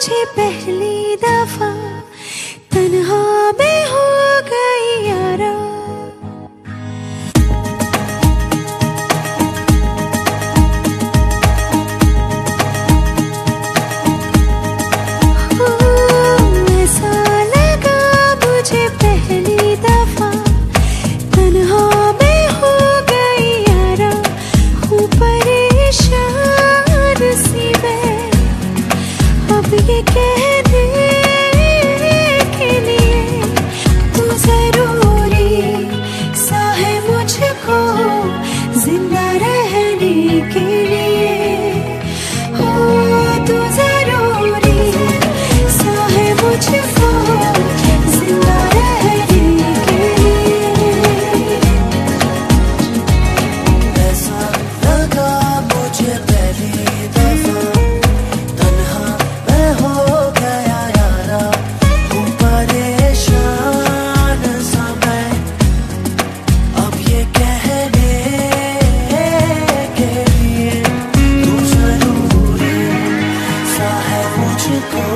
तुझे पहली दफ़ा तन हो अब ये तू ज़रूरी मुझको ज़िंदा रहने के 时空